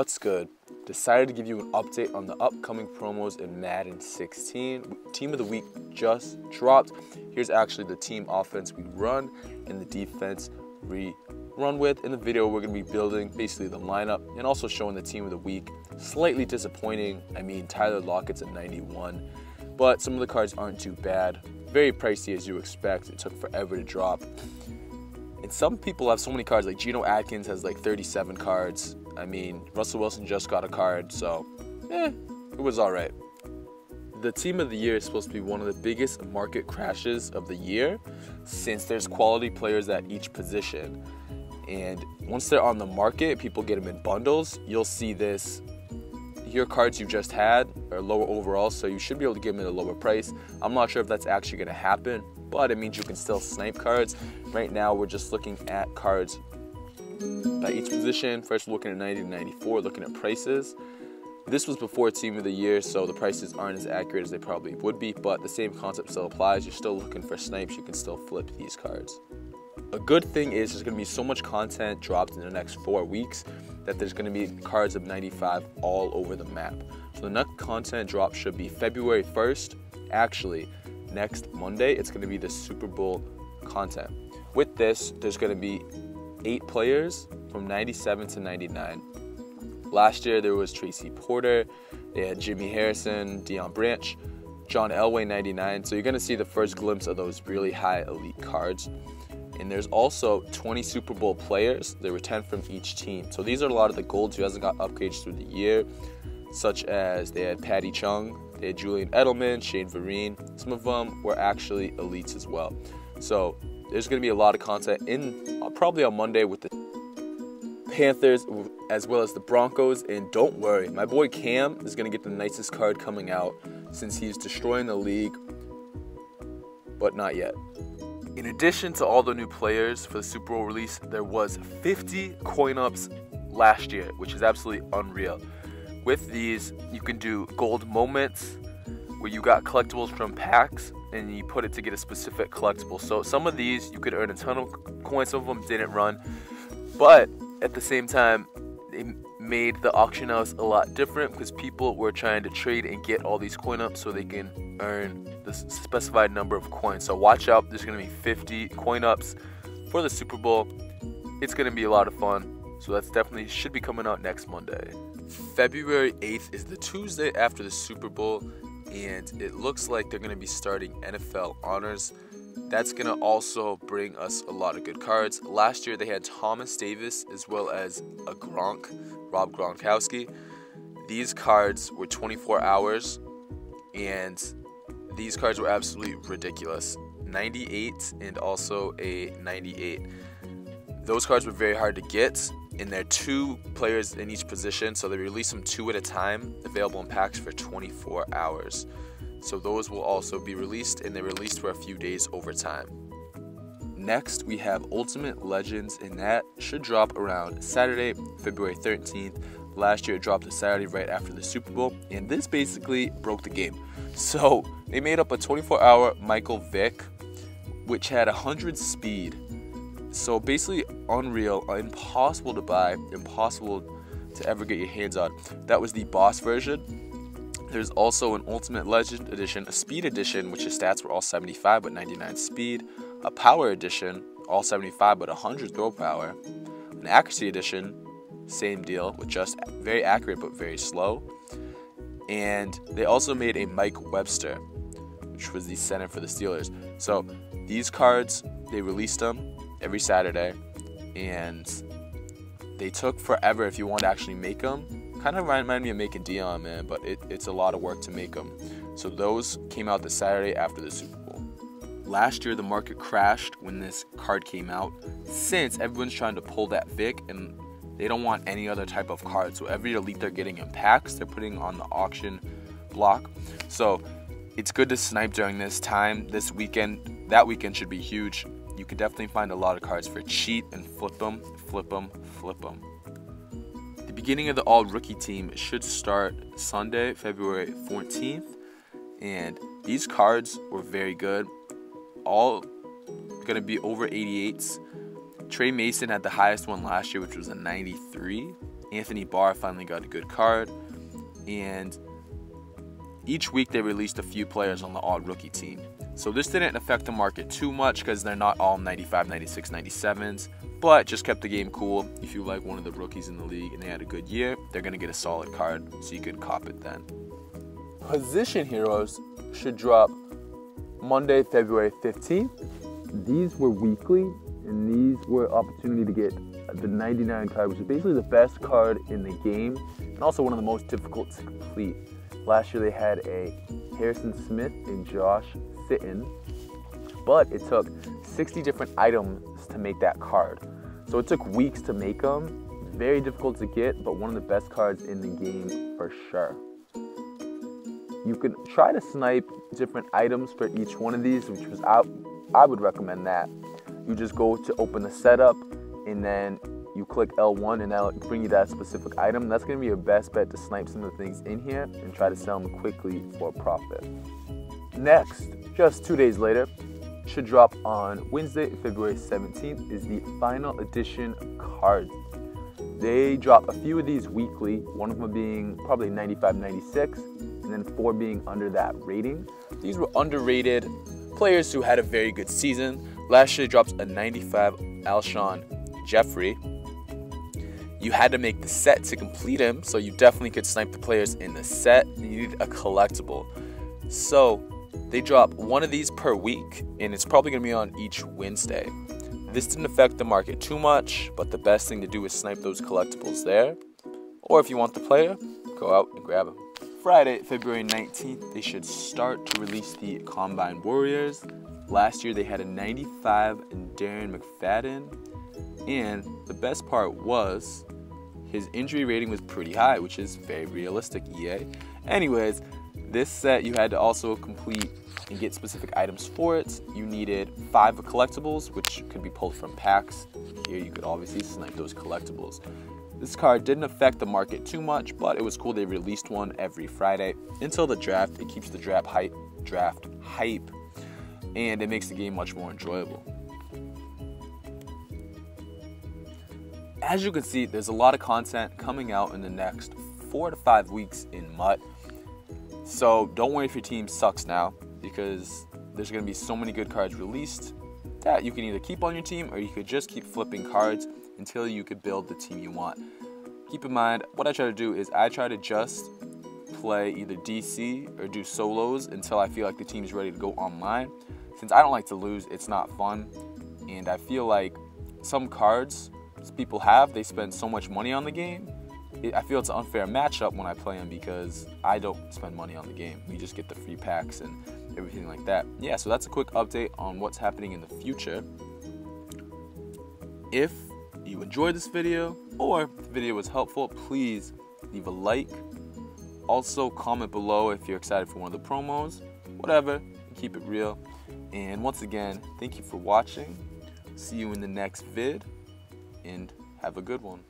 What's good? Decided to give you an update on the upcoming promos in Madden 16. Team of the week just dropped. Here's actually the team offense we run and the defense we run with. In the video, we're going to be building basically the lineup and also showing the team of the week. Slightly disappointing. I mean, Tyler Lockett's at 91, but some of the cards aren't too bad. Very pricey as you expect. It took forever to drop. And some people have so many cards, like Geno Atkins has like 37 cards. I mean, Russell Wilson just got a card, so eh, it was all right. The team of the year is supposed to be one of the biggest market crashes of the year since there's quality players at each position. And once they're on the market, people get them in bundles. You'll see this. Your cards you just had are lower overall, so you should be able to get them at a lower price. I'm not sure if that's actually going to happen, but it means you can still snipe cards. Right now, we're just looking at cards by each position. First, looking at 90 to 94, looking at prices. This was before Team of the Year, so the prices aren't as accurate as they probably would be, but the same concept still applies. You're still looking for snipes, you can still flip these cards. A good thing is there's going to be so much content dropped in the next four weeks that there's going to be cards of 95 all over the map. So the next content drop should be February 1st. Actually, next Monday, it's going to be the Super Bowl content. With this, there's going to be eight players from 97 to 99. Last year, there was Tracy Porter, they had Jimmy Harrison, Deion Branch, John Elway 99. So you're going to see the first glimpse of those really high elite cards. And there's also 20 Super Bowl players. There were 10 from each team. So these are a lot of the golds who hasn't got upgrades through the year, such as they had Patty Chung, Julian Edelman, Shane Vereen. Some of them were actually elites as well. So there's going to be a lot of content in uh, probably on Monday with the Panthers as well as the Broncos. And don't worry, my boy Cam is going to get the nicest card coming out since he's destroying the league, but not yet. In addition to all the new players for the Super Bowl release, there was 50 coin ups last year, which is absolutely unreal. With these, you can do gold moments where you got collectibles from packs and you put it to get a specific collectible. So some of these you could earn a ton of coins, some of them didn't run. But at the same time, they made the auction house a lot different because people were trying to trade and get all these coin ups so they can earn the specified number of coins. So watch out, there's going to be 50 coin ups for the Super Bowl. It's going to be a lot of fun. So that's definitely should be coming out next Monday. February 8th is the Tuesday after the Super Bowl, and it looks like they're going to be starting NFL honors. That's going to also bring us a lot of good cards. Last year they had Thomas Davis as well as a Gronk, Rob Gronkowski. These cards were 24 hours, and these cards were absolutely ridiculous. 98 and also a 98. Those cards were very hard to get, and there are two players in each position, so they release them two at a time, available in packs for 24 hours. So those will also be released, and they're released for a few days over time. Next, we have Ultimate Legends, and that should drop around Saturday, February 13th. Last year, it dropped a Saturday right after the Super Bowl, and this basically broke the game. So they made up a 24 hour Michael Vick, which had 100 speed so basically, unreal, uh, impossible to buy, impossible to ever get your hands on. That was the boss version. There's also an Ultimate Legend Edition, a Speed Edition, which his stats were all 75 but 99 speed, a Power Edition, all 75 but 100 throw power, an Accuracy Edition, same deal, with just very accurate but very slow. And they also made a Mike Webster, which was the center for the Steelers. So these cards, they released them every Saturday, and they took forever if you want to actually make them. Kind of remind me of making Dion, man, but it, it's a lot of work to make them. So those came out the Saturday after the Super Bowl. Last year, the market crashed when this card came out, since everyone's trying to pull that Vick and they don't want any other type of card. So every elite they're getting in packs, they're putting on the auction block. So it's good to snipe during this time. This weekend, that weekend should be huge you can definitely find a lot of cards for cheat and flip them, flip them, flip them. The beginning of the all rookie team should start Sunday, February 14th, and these cards were very good. All going to be over 88s. Tre Mason had the highest one last year, which was a 93. Anthony Barr finally got a good card. And each week they released a few players on the all rookie team. So this didn't affect the market too much because they're not all 95, 96, 97s, but just kept the game cool. If you like one of the rookies in the league and they had a good year, they're going to get a solid card, so you could cop it then. Position Heroes should drop Monday, February 15th. These were weekly, and these were opportunity to get the 99 card, which is basically the best card in the game, and also one of the most difficult to complete. Last year they had a Harrison Smith and Josh Sitton, but it took 60 different items to make that card. So it took weeks to make them. Very difficult to get, but one of the best cards in the game for sure. You could try to snipe different items for each one of these, which was I, I would recommend that. You just go to open the setup and then you click L1 and that'll bring you that specific item. That's gonna be your best bet to snipe some of the things in here and try to sell them quickly for profit. Next, just two days later, should drop on Wednesday, February 17th, is the final edition cards. They drop a few of these weekly, one of them being probably 95, 96, and then four being under that rating. These were underrated players who had a very good season. Last year, drops a 95 Alshon Jeffery. You had to make the set to complete him, so you definitely could snipe the players in the set. You need a collectible. So they drop one of these per week, and it's probably going to be on each Wednesday. This didn't affect the market too much, but the best thing to do is snipe those collectibles there. Or if you want the player, go out and grab them. Friday, February 19th, they should start to release the Combine Warriors. Last year they had a 95 and Darren McFadden. And the best part was his injury rating was pretty high, which is very realistic, EA. Anyways, this set you had to also complete and get specific items for it. You needed five collectibles, which could be pulled from packs. Here you could obviously snipe those collectibles. This card didn't affect the market too much, but it was cool they released one every Friday until the draft. It keeps the draft hype, draft hype, and it makes the game much more enjoyable. As you can see, there's a lot of content coming out in the next four to five weeks in MUT. So don't worry if your team sucks now, because there's going to be so many good cards released that you can either keep on your team or you could just keep flipping cards until you could build the team you want. Keep in mind, what I try to do is I try to just play either DC or do solos until I feel like the team's ready to go online. Since I don't like to lose, it's not fun. And I feel like some cards people have, they spend so much money on the game I feel it's an unfair matchup when I play him because I don't spend money on the game. We just get the free packs and everything like that. Yeah, so that's a quick update on what's happening in the future. If you enjoyed this video or the video was helpful, please leave a like. Also, comment below if you're excited for one of the promos. Whatever, keep it real. And once again, thank you for watching. See you in the next vid and have a good one.